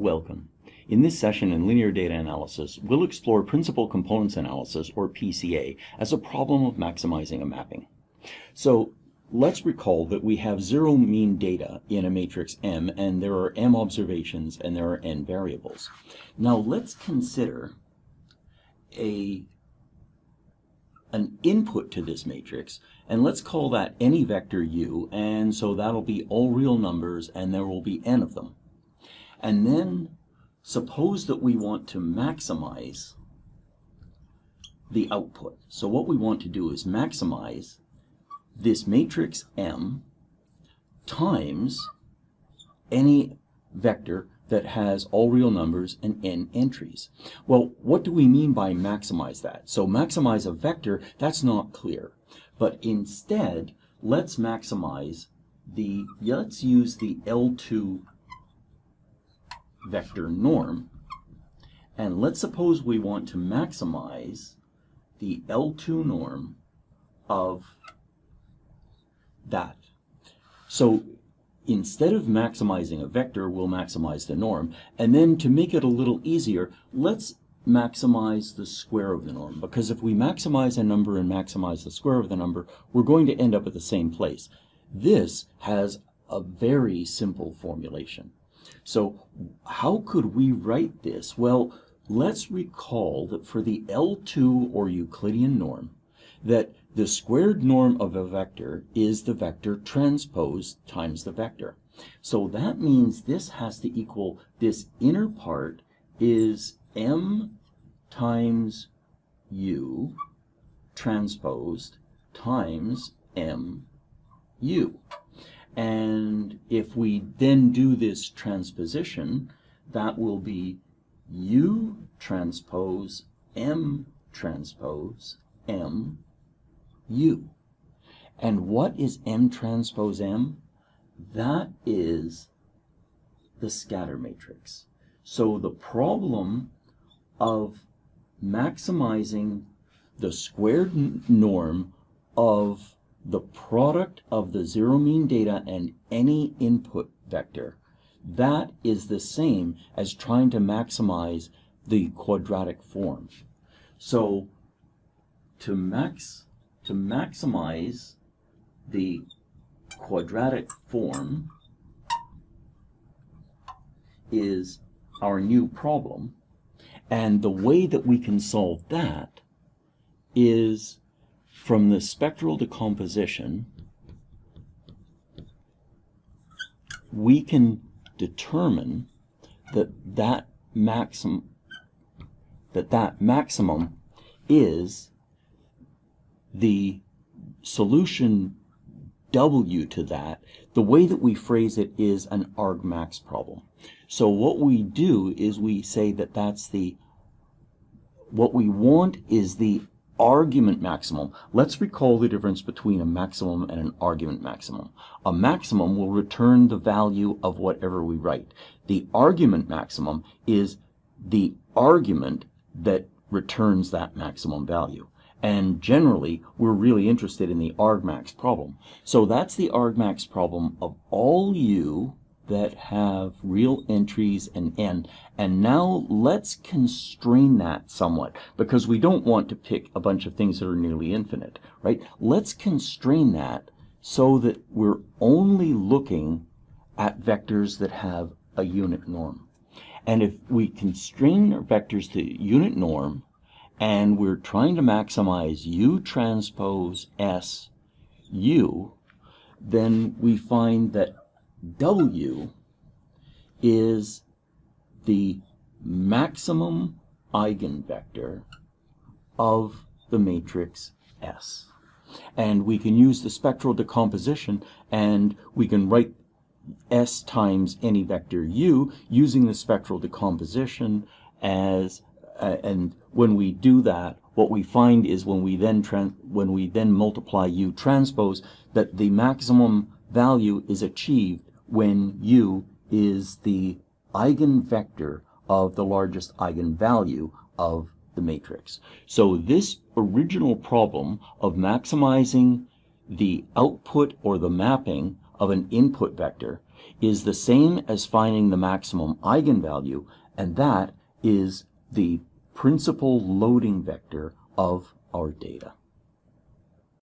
Welcome. In this session in linear data analysis, we'll explore principal components analysis, or PCA, as a problem of maximizing a mapping. So let's recall that we have zero mean data in a matrix M, and there are M observations and there are N variables. Now let's consider a an input to this matrix, and let's call that any vector u, and so that'll be all real numbers, and there will be n of them. And then suppose that we want to maximize the output. So what we want to do is maximize this matrix M times any vector that has all real numbers and n entries. Well, what do we mean by maximize that? So maximize a vector, that's not clear. But instead, let's maximize the, let's use the L2 vector norm. And let's suppose we want to maximize the L2 norm of that. So instead of maximizing a vector, we'll maximize the norm. And then to make it a little easier, let's maximize the square of the norm. Because if we maximize a number and maximize the square of the number, we're going to end up at the same place. This has a very simple formulation. So how could we write this? Well, let's recall that for the L2 or Euclidean norm, that the squared norm of a vector is the vector transpose times the vector. So that means this has to equal, this inner part is m times u transposed times m u. And if we then do this transposition, that will be u transpose m transpose m u. And what is m transpose m? That is the scatter matrix. So the problem of maximizing the squared norm of the product of the zero mean data and any input vector. That is the same as trying to maximize the quadratic form. So to max to maximize the quadratic form is our new problem. And the way that we can solve that is from the spectral decomposition, we can determine that that maximum that that maximum is the solution W to that, the way that we phrase it is an argmax problem. So what we do is we say that that's the, what we want is the argument maximum. Let's recall the difference between a maximum and an argument maximum. A maximum will return the value of whatever we write. The argument maximum is the argument that returns that maximum value. And generally, we're really interested in the argmax problem. So that's the argmax problem of all u that have real entries and n. And now let's constrain that somewhat because we don't want to pick a bunch of things that are nearly infinite, right? Let's constrain that so that we're only looking at vectors that have a unit norm. And if we constrain our vectors to unit norm and we're trying to maximize u transpose s u, then we find that W is the maximum eigenvector of the matrix S. And we can use the spectral decomposition and we can write S times any vector U using the spectral decomposition as uh, and when we do that what we find is when we then when we then multiply U transpose that the maximum value is achieved when u is the eigenvector of the largest eigenvalue of the matrix. So this original problem of maximizing the output or the mapping of an input vector is the same as finding the maximum eigenvalue, and that is the principal loading vector of our data.